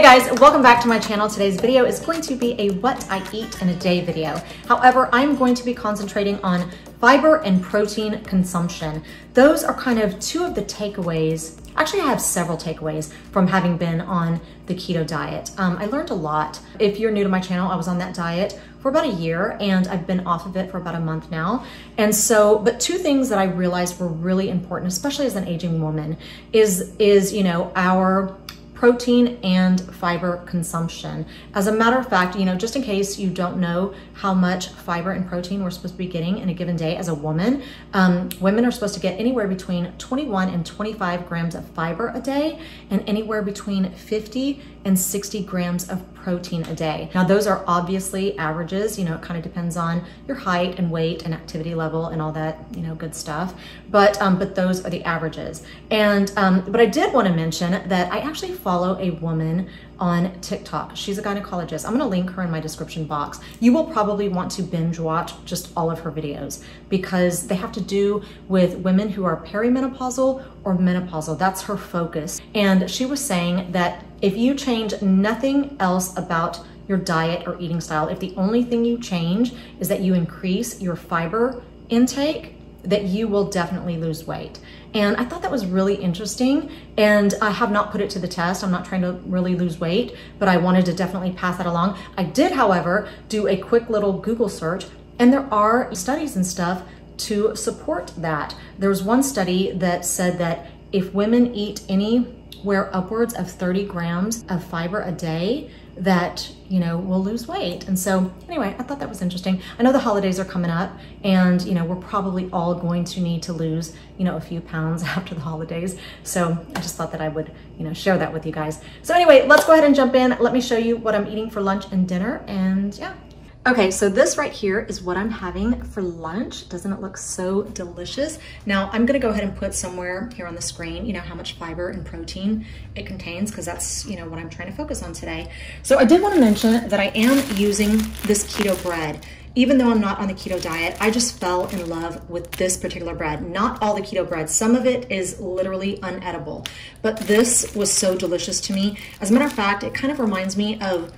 Hey guys, welcome back to my channel. Today's video is going to be a what I eat in a day video. However, I'm going to be concentrating on fiber and protein consumption. Those are kind of two of the takeaways. Actually, I have several takeaways from having been on the keto diet. Um, I learned a lot. If you're new to my channel, I was on that diet for about a year and I've been off of it for about a month now. And so, but two things that I realized were really important, especially as an aging woman, is, is you know, our protein and fiber consumption. As a matter of fact, you know, just in case you don't know how much fiber and protein we're supposed to be getting in a given day as a woman, um, women are supposed to get anywhere between 21 and 25 grams of fiber a day and anywhere between 50 and 60 grams of protein a day. Now those are obviously averages, you know, it kind of depends on your height and weight and activity level and all that, you know, good stuff. But um, but those are the averages. And um, but I did want to mention that I actually follow a woman on TikTok. She's a gynecologist. I'm gonna link her in my description box. You will probably want to binge watch just all of her videos because they have to do with women who are perimenopausal or menopausal. That's her focus. And she was saying that if you change nothing else about your diet or eating style, if the only thing you change is that you increase your fiber intake, that you will definitely lose weight. And I thought that was really interesting. And I have not put it to the test. I'm not trying to really lose weight, but I wanted to definitely pass that along. I did, however, do a quick little Google search, and there are studies and stuff to support that. There was one study that said that if women eat anywhere upwards of 30 grams of fiber a day, that, you know, will lose weight. And so anyway, I thought that was interesting. I know the holidays are coming up and, you know, we're probably all going to need to lose, you know, a few pounds after the holidays. So I just thought that I would, you know, share that with you guys. So anyway, let's go ahead and jump in. Let me show you what I'm eating for lunch and dinner and yeah, Okay, so this right here is what I'm having for lunch. Doesn't it look so delicious? Now I'm gonna go ahead and put somewhere here on the screen, you know, how much fiber and protein it contains, because that's, you know, what I'm trying to focus on today. So I did wanna mention that I am using this keto bread. Even though I'm not on the keto diet, I just fell in love with this particular bread. Not all the keto bread. Some of it is literally unedible, but this was so delicious to me. As a matter of fact, it kind of reminds me of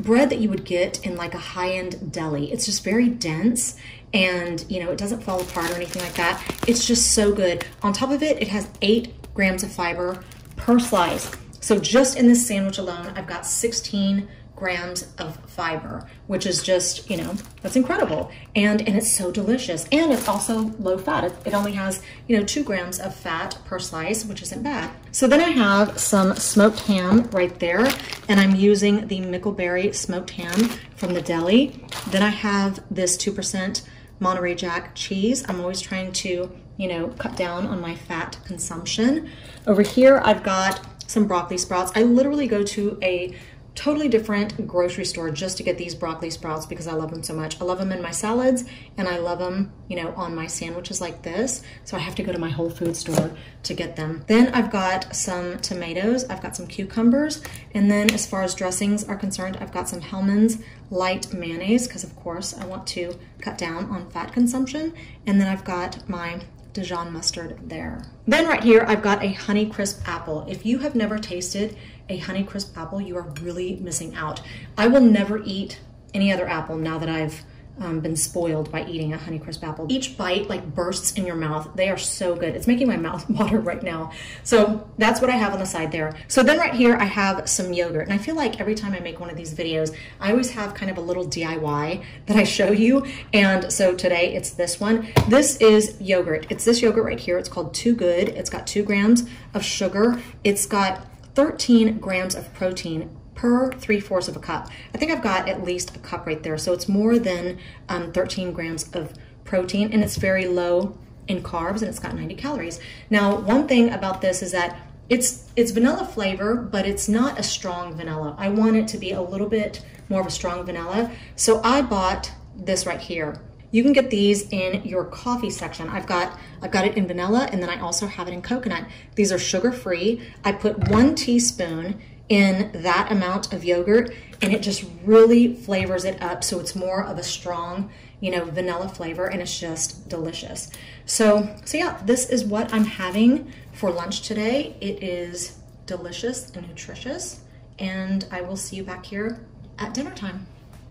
bread that you would get in like a high-end deli. It's just very dense and you know, it doesn't fall apart or anything like that. It's just so good. On top of it, it has eight grams of fiber per slice. So just in this sandwich alone, I've got 16 grams of fiber, which is just, you know, that's incredible. And, and it's so delicious. And it's also low fat. It, it only has, you know, two grams of fat per slice, which isn't bad. So then I have some smoked ham right there. And I'm using the Mickelberry smoked ham from the deli. Then I have this 2% Monterey Jack cheese. I'm always trying to, you know, cut down on my fat consumption. Over here, I've got some broccoli sprouts. I literally go to a totally different grocery store just to get these broccoli sprouts because I love them so much. I love them in my salads and I love them, you know, on my sandwiches like this. So I have to go to my Whole Food store to get them. Then I've got some tomatoes, I've got some cucumbers, and then as far as dressings are concerned, I've got some Hellmann's light mayonnaise because of course I want to cut down on fat consumption. And then I've got my Dijon mustard there. Then right here, I've got a Honeycrisp apple. If you have never tasted a Honeycrisp apple, you are really missing out. I will never eat any other apple now that I've um, been spoiled by eating a Honeycrisp apple. Each bite like bursts in your mouth. They are so good. It's making my mouth water right now. So that's what I have on the side there. So then right here I have some yogurt. And I feel like every time I make one of these videos, I always have kind of a little DIY that I show you. And so today it's this one. This is yogurt. It's this yogurt right here. It's called Too Good. It's got two grams of sugar. It's got 13 grams of protein per three-fourths of a cup. I think I've got at least a cup right there. So it's more than um, 13 grams of protein and it's very low in carbs and it's got 90 calories. Now, one thing about this is that it's, it's vanilla flavor, but it's not a strong vanilla. I want it to be a little bit more of a strong vanilla. So I bought this right here. You can get these in your coffee section. I've got I've got it in vanilla and then I also have it in coconut. These are sugar free. I put one teaspoon in that amount of yogurt and it just really flavors it up so it's more of a strong you know vanilla flavor and it's just delicious so so yeah this is what i'm having for lunch today it is delicious and nutritious and I will see you back here at dinner time.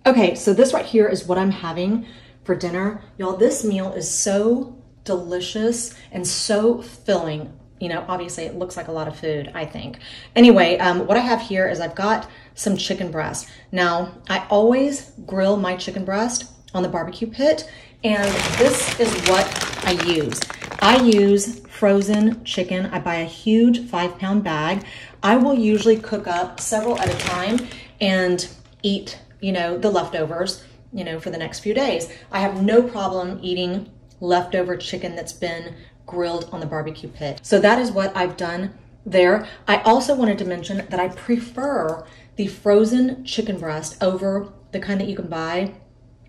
Okay, so this right here is what I'm having for dinner. Y'all, this meal is so delicious and so filling. You know, obviously it looks like a lot of food, I think. Anyway, um, what I have here is I've got some chicken breast. Now, I always grill my chicken breast on the barbecue pit, and this is what I use. I use frozen chicken. I buy a huge five pound bag. I will usually cook up several at a time and eat, you know, the leftovers, you know, for the next few days. I have no problem eating leftover chicken that's been grilled on the barbecue pit. So that is what I've done there. I also wanted to mention that I prefer the frozen chicken breast over the kind that you can buy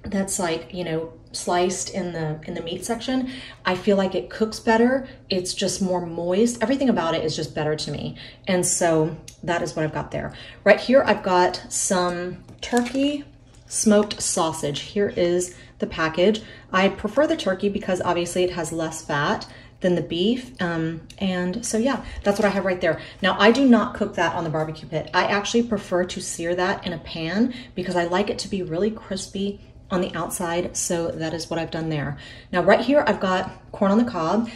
that's like, you know, sliced in the in the meat section. I feel like it cooks better. It's just more moist. Everything about it is just better to me. And so that is what i've got there. Right here i've got some turkey smoked sausage. Here is the package. I prefer the turkey because obviously it has less fat than the beef um, and so yeah that's what i have right there now i do not cook that on the barbecue pit i actually prefer to sear that in a pan because i like it to be really crispy on the outside. So that is what I've done there. Now right here, I've got corn on the cob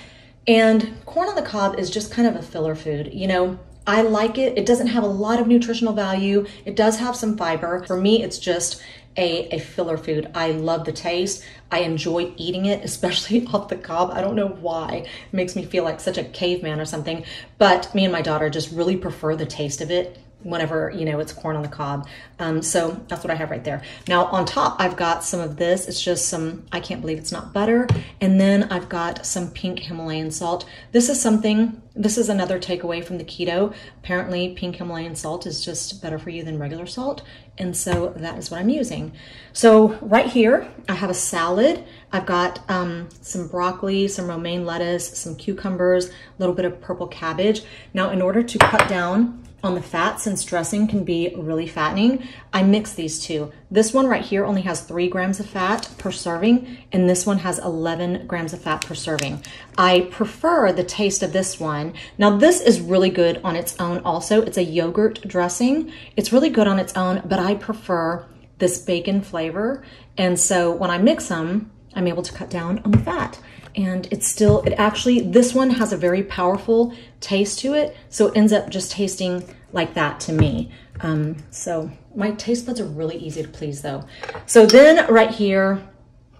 and corn on the cob is just kind of a filler food. You know, I like it. It doesn't have a lot of nutritional value. It does have some fiber. For me, it's just a, a filler food. I love the taste. I enjoy eating it, especially off the cob. I don't know why. It makes me feel like such a caveman or something. But me and my daughter just really prefer the taste of it whenever, you know, it's corn on the cob. Um, so that's what I have right there. Now on top, I've got some of this. It's just some, I can't believe it's not butter. And then I've got some pink Himalayan salt. This is something, this is another takeaway from the keto. Apparently pink Himalayan salt is just better for you than regular salt. And so that is what I'm using. So right here, I have a salad. I've got um, some broccoli, some romaine lettuce, some cucumbers, a little bit of purple cabbage. Now in order to cut down on the fat since dressing can be really fattening, I mix these two. This one right here only has three grams of fat per serving, and this one has 11 grams of fat per serving. I prefer the taste of this one. Now this is really good on its own also. It's a yogurt dressing. It's really good on its own, but I prefer this bacon flavor. And so when I mix them, I'm able to cut down on the fat and it's still, it actually, this one has a very powerful taste to it, so it ends up just tasting like that to me. Um, so my taste buds are really easy to please though. So then right here,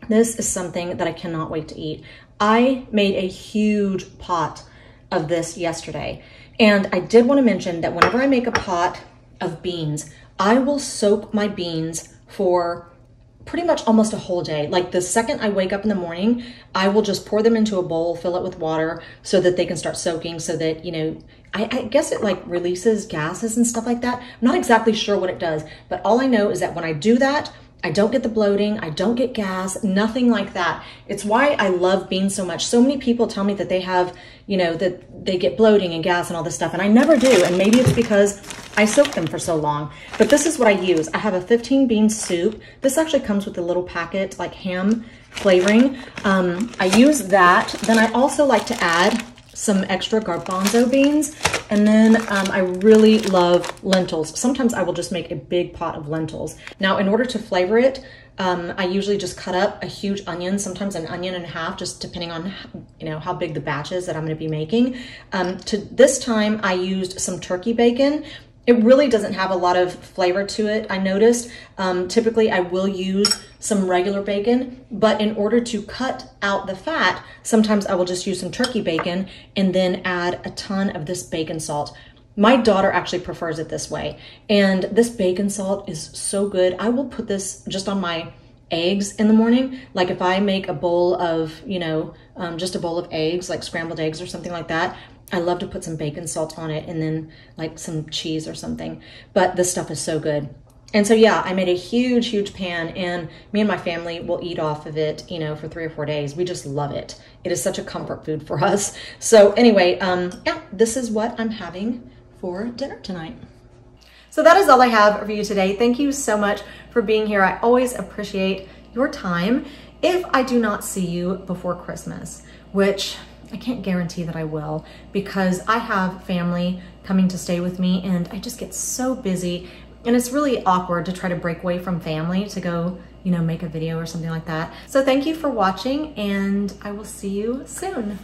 this is something that I cannot wait to eat. I made a huge pot of this yesterday. And I did want to mention that whenever I make a pot of beans, I will soak my beans for pretty much almost a whole day. Like the second I wake up in the morning, I will just pour them into a bowl, fill it with water so that they can start soaking so that, you know, I, I, guess it like releases gases and stuff like that. I'm not exactly sure what it does, but all I know is that when I do that, I don't get the bloating, I don't get gas, nothing like that. It's why I love beans so much. So many people tell me that they have, you know, that they get bloating and gas and all this stuff, and I never do. And maybe it's because I soak them for so long. But this is what I use. I have a 15 bean soup. This actually comes with a little packet, like ham flavoring. Um, I use that. Then I also like to add some extra garbanzo beans. And then um, I really love lentils. Sometimes I will just make a big pot of lentils. Now, in order to flavor it, um, I usually just cut up a huge onion, sometimes an onion and a half, just depending on you know how big the batch is that I'm going to be making. Um, to this time, I used some turkey bacon. It really doesn't have a lot of flavor to it, I noticed. Um, typically, I will use some regular bacon, but in order to cut out the fat, sometimes I will just use some turkey bacon and then add a ton of this bacon salt. My daughter actually prefers it this way, and this bacon salt is so good. I will put this just on my eggs in the morning. Like if I make a bowl of, you know, um, just a bowl of eggs, like scrambled eggs or something like that, I love to put some bacon salt on it and then like some cheese or something. But this stuff is so good. And so, yeah, I made a huge, huge pan and me and my family will eat off of it, you know, for three or four days. We just love it. It is such a comfort food for us. So anyway, um, yeah, this is what I'm having for dinner tonight. So that is all I have for you today. Thank you so much for being here. I always appreciate your time. If I do not see you before Christmas, which I can't guarantee that I will because I have family coming to stay with me and I just get so busy and it's really awkward to try to break away from family to go, you know, make a video or something like that. So thank you for watching and I will see you soon.